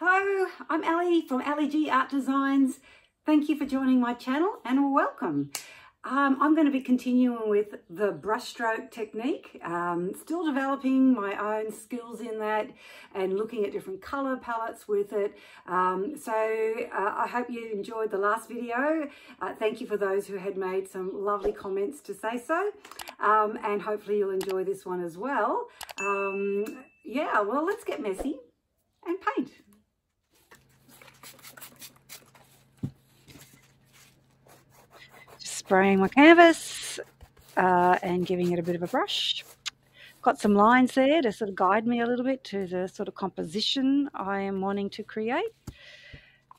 Hello, I'm Ellie from Ellie G Art Designs. Thank you for joining my channel and welcome. Um, I'm going to be continuing with the brushstroke technique, um, still developing my own skills in that and looking at different color palettes with it. Um, so uh, I hope you enjoyed the last video. Uh, thank you for those who had made some lovely comments to say so. Um, and hopefully you'll enjoy this one as well. Um, yeah, well, let's get messy and paint. Spraying my canvas uh, and giving it a bit of a brush. Got some lines there to sort of guide me a little bit to the sort of composition I am wanting to create.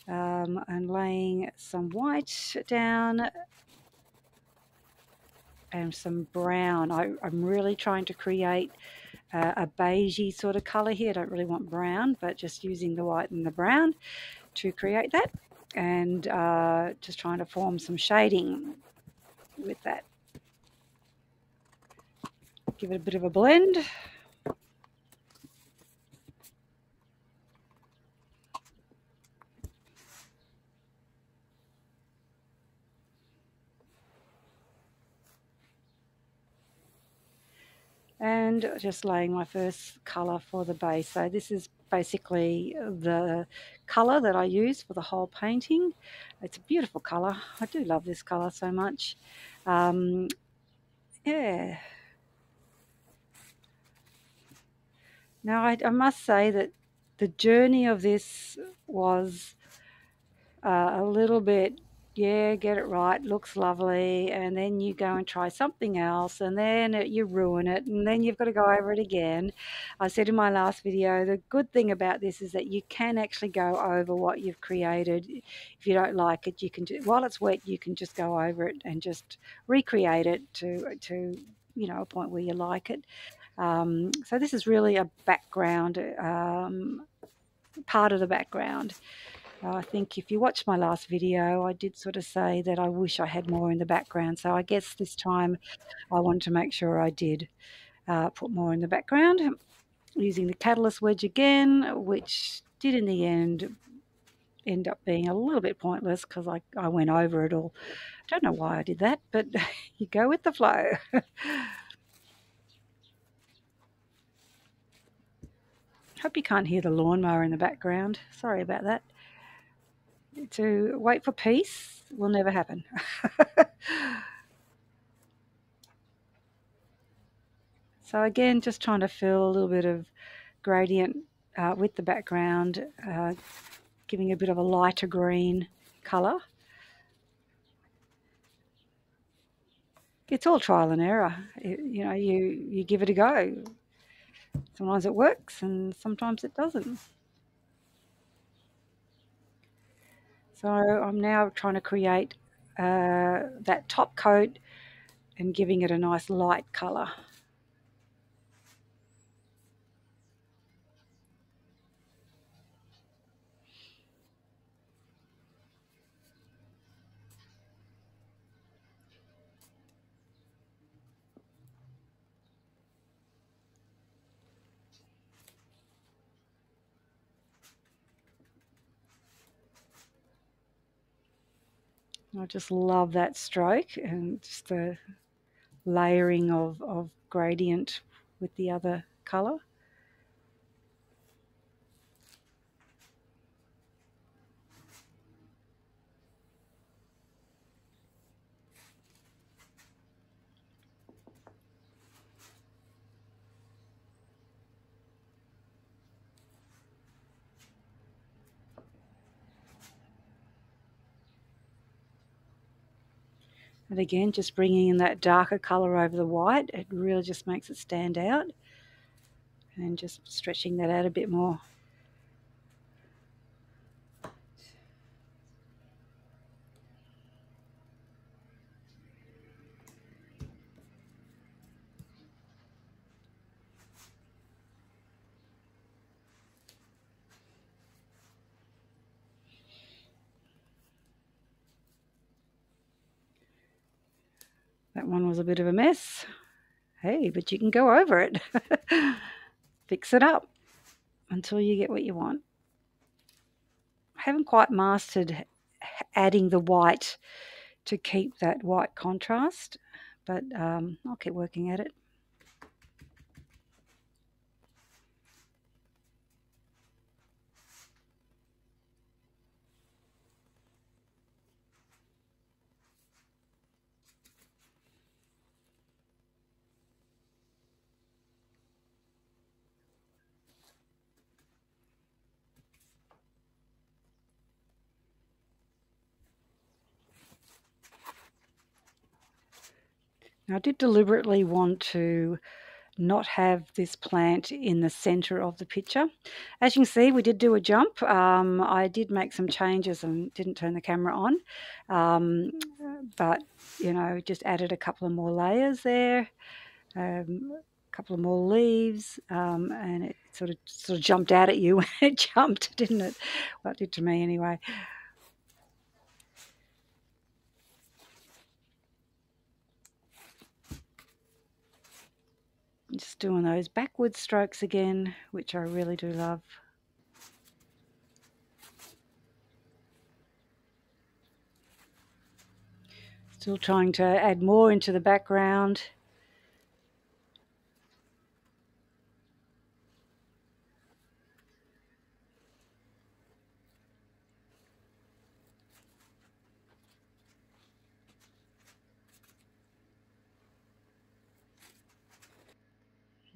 Um, and laying some white down and some brown. I, am really trying to create uh, a beigey sort of colour here. I don't really want brown, but just using the white and the brown to create that and uh, just trying to form some shading with that. Give it a bit of a blend. and just laying my first colour for the base. So this is basically the colour that I use for the whole painting. It's a beautiful colour. I do love this colour so much. Um, yeah. Now, I, I, must say that the journey of this was uh, a little bit yeah, get it right, looks lovely, and then you go and try something else, and then it, you ruin it, and then you've got to go over it again. I said in my last video, the good thing about this is that you can actually go over what you've created. If you don't like it, you can, just, while it's wet, you can just go over it and just recreate it to, to you know, a point where you like it. Um, so this is really a background, um, part of the background. I think if you watched my last video, I did sort of say that I wish I had more in the background. So I guess this time I wanted to make sure I did uh, put more in the background. Using the catalyst wedge again, which did in the end end up being a little bit pointless because I, I went over it all. I don't know why I did that, but you go with the flow. Hope you can't hear the lawnmower in the background. Sorry about that to wait for peace will never happen. so again, just trying to fill a little bit of gradient uh, with the background, uh, giving a bit of a lighter green colour. It's all trial and error. It, you know, you, you give it a go. Sometimes it works and sometimes it doesn't. So I'm now trying to create uh, that top coat and giving it a nice light colour. I just love that stroke and just the layering of, of gradient with the other colour. And again, just bringing in that darker colour over the white, it really just makes it stand out. And just stretching that out a bit more. That one was a bit of a mess. Hey, but you can go over it. Fix it up until you get what you want. I haven't quite mastered adding the white to keep that white contrast, but um, I'll keep working at it. I did deliberately want to not have this plant in the center of the picture. As you can see, we did do a jump. Um, I did make some changes and didn't turn the camera on, um, but you know, just added a couple of more layers there, um, a couple of more leaves, um, and it sort of sort of jumped out at you when it jumped, didn't it? Well, it did to me anyway. Just doing those backward strokes again, which I really do love. Still trying to add more into the background.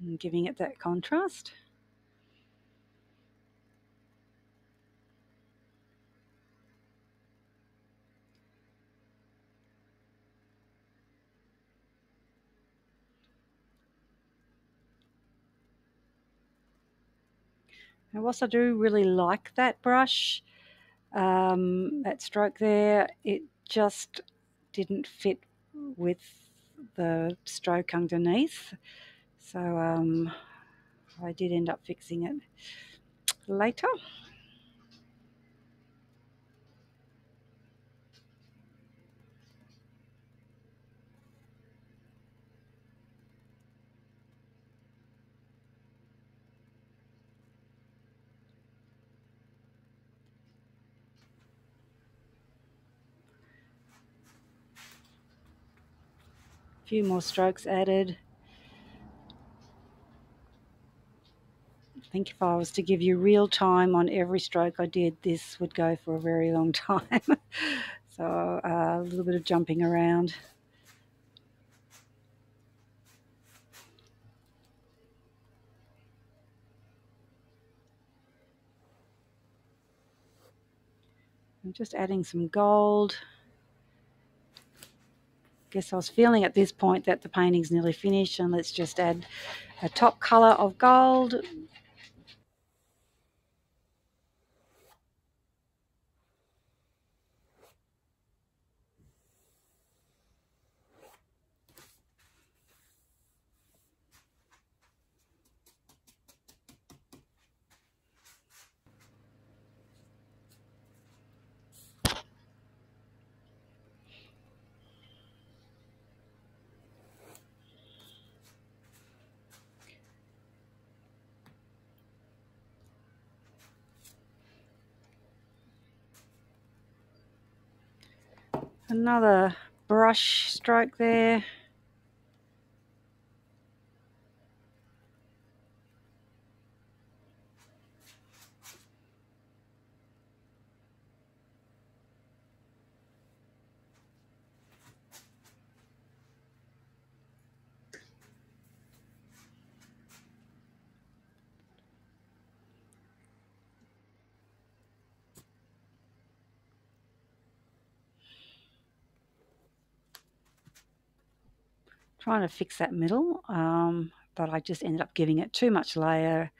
And giving it that contrast. Now whilst I do really like that brush, um, that stroke there, it just didn't fit with the stroke underneath. So um, I did end up fixing it later. Few more strokes added. Think if I was to give you real time on every stroke I did, this would go for a very long time. so uh, a little bit of jumping around. I'm just adding some gold. Guess I was feeling at this point that the painting's nearly finished and let's just add a top colour of gold another brush stroke there. Trying to fix that middle, um, but I just ended up giving it too much layer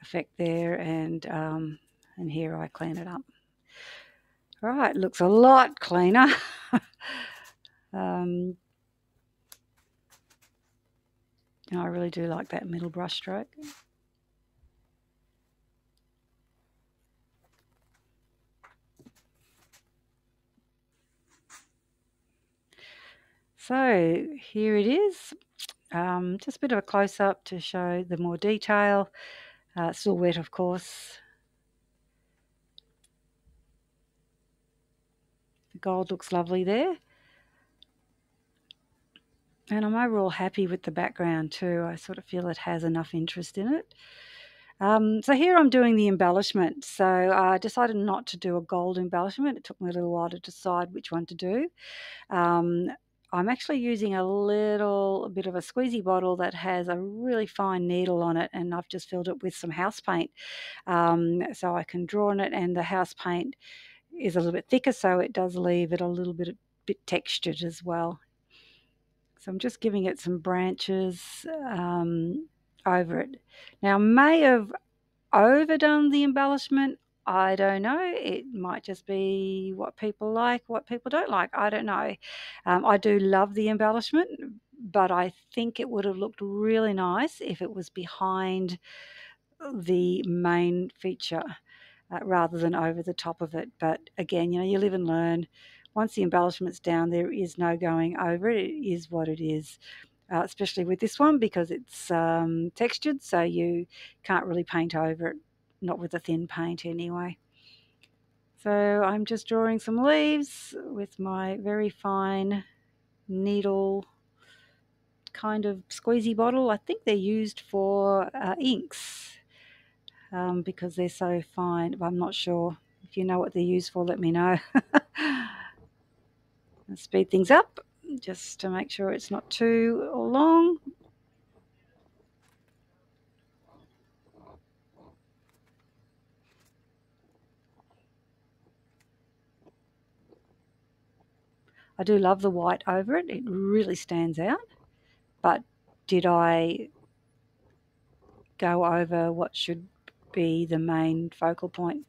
effect there, and um, and here I clean it up. Right, looks a lot cleaner. um, I really do like that middle brush stroke. So here it is, um, just a bit of a close-up to show the more detail. Uh, still wet, of course. The gold looks lovely there. And I'm overall happy with the background too. I sort of feel it has enough interest in it. Um, so here I'm doing the embellishment. So I decided not to do a gold embellishment. It took me a little while to decide which one to do. Um, I'm actually using a little bit of a squeezy bottle that has a really fine needle on it and I've just filled it with some house paint. Um, so I can draw on it and the house paint is a little bit thicker so it does leave it a little bit, bit textured as well. So I'm just giving it some branches um, over it. Now, I may have overdone the embellishment. I don't know. It might just be what people like, what people don't like. I don't know. Um, I do love the embellishment, but I think it would have looked really nice if it was behind the main feature uh, rather than over the top of it. But again, you know, you live and learn. Once the embellishment's down, there is no going over it. It is what it is uh, especially with this one because it's um, textured, so you can't really paint over it, not with a thin paint anyway. So I'm just drawing some leaves with my very fine needle kind of squeezy bottle. I think they're used for uh, inks um, because they're so fine. But I'm not sure. If you know what they're used for, let me know. speed things up just to make sure it's not too long. I do love the white over it. It really stands out. But did I go over what should be the main focal point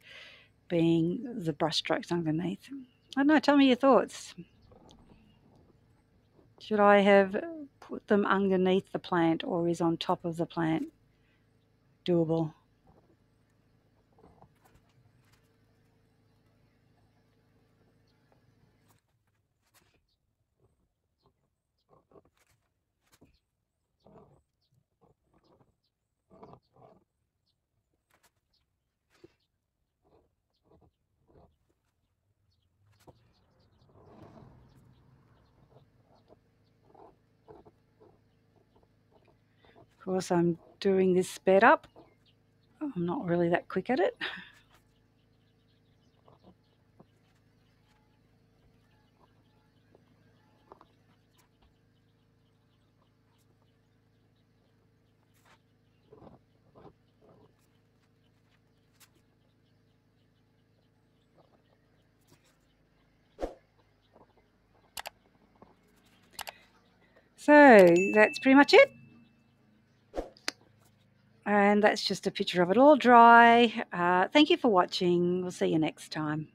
being the brush strokes underneath? I don't know. Tell me your thoughts. Should I have put them underneath the plant or is on top of the plant doable? Course, I'm doing this sped up. I'm not really that quick at it. So that's pretty much it. And that's just a picture of it all dry. Uh, thank you for watching. We'll see you next time.